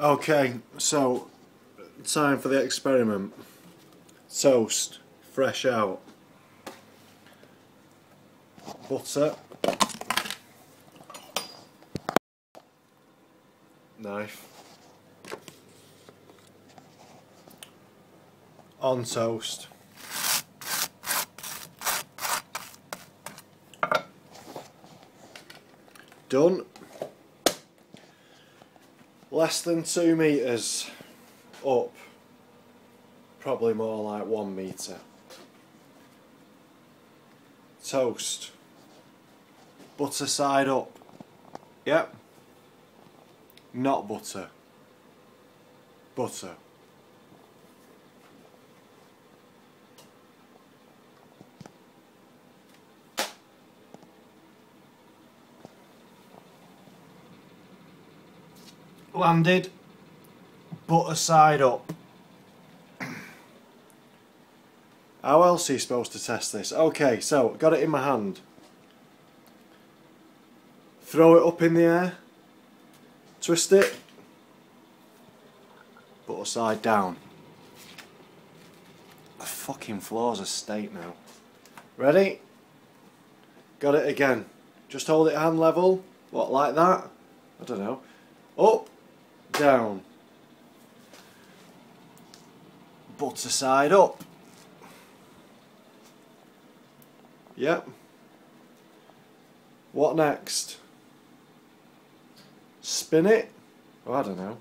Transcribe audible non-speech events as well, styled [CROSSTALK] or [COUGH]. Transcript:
Okay, so time for the experiment. Toast, fresh out. Butter. Knife. On toast. Done less than two meters up probably more like one meter. Toast. Butter side up. Yep. Not butter. Butter landed, butter side up. [CLEARS THROAT] How else are you supposed to test this? Okay, so got it in my hand. Throw it up in the air. Twist it. Butter side down. The fucking floor's a state now. Ready? Got it again. Just hold it hand level. What, like that? I don't know. Up down. Butter side up. Yep. What next? Spin it? Oh, I don't know.